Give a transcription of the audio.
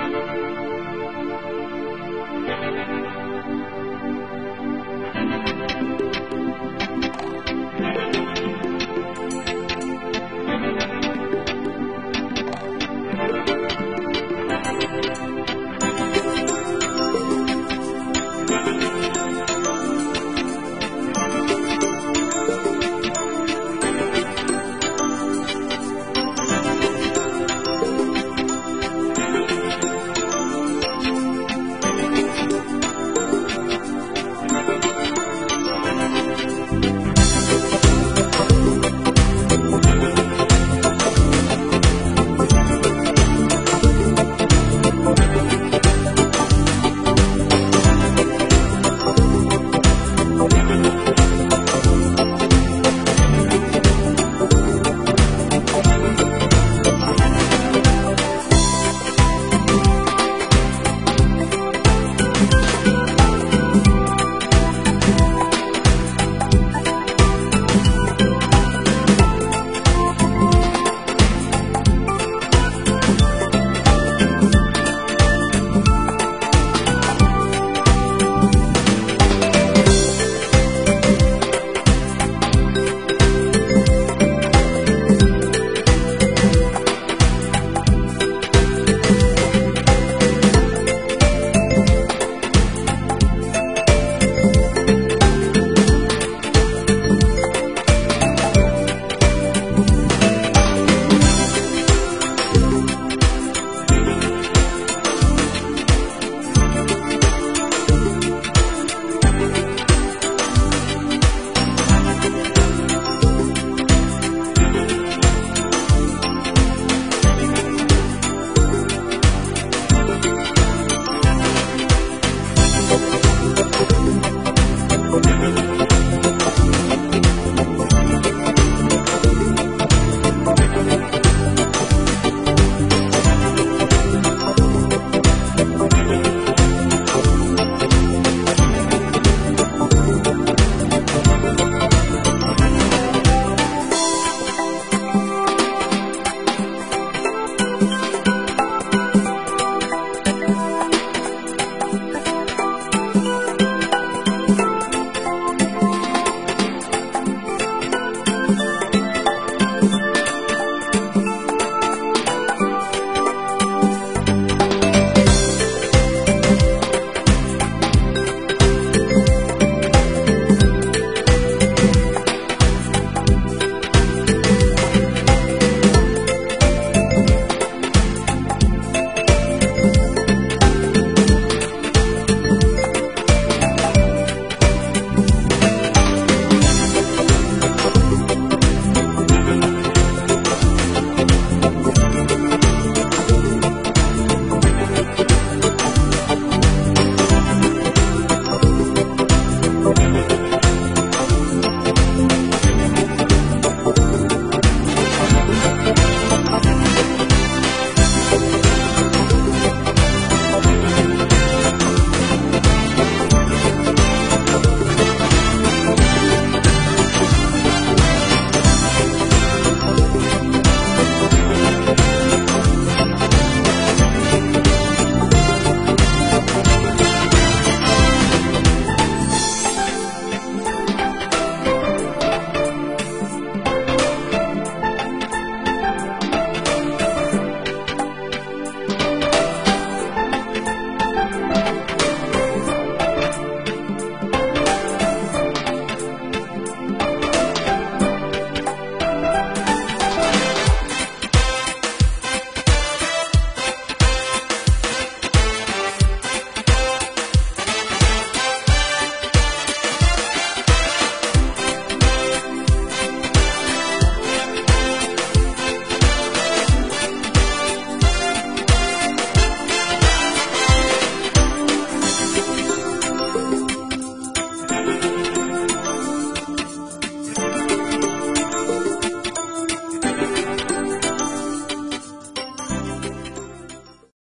Música